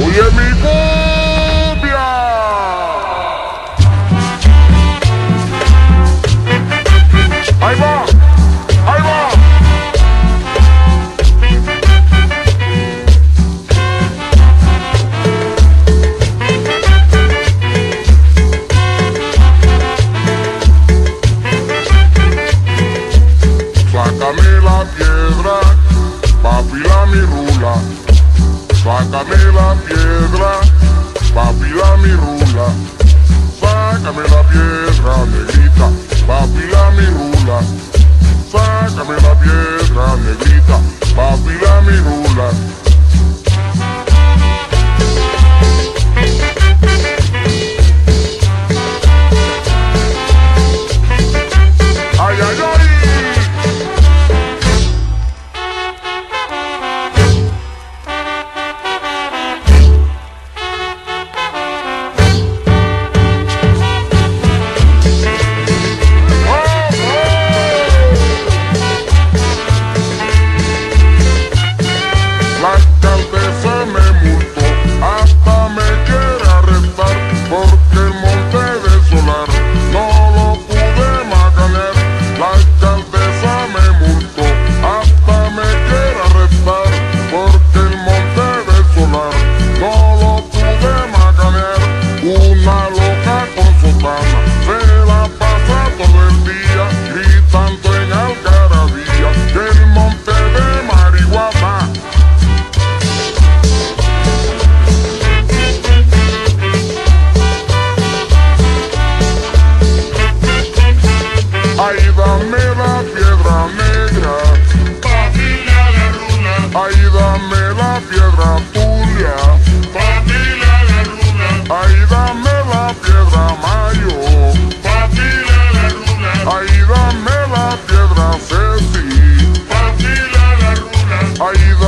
¡Oye mi cumbia! ¡Ahí va! ¡Ahí va! Sácame la piedra, papi la mi rula Sácame la piedra, papi, da mi rula. Sácame la piedra, negrita, papi, I even.